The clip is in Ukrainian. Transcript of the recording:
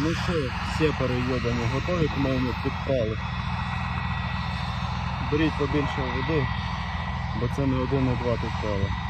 Ну що, сепари йобані, готові к моєму підпалу. Беріть побільше води, бо це не один, не два підпали.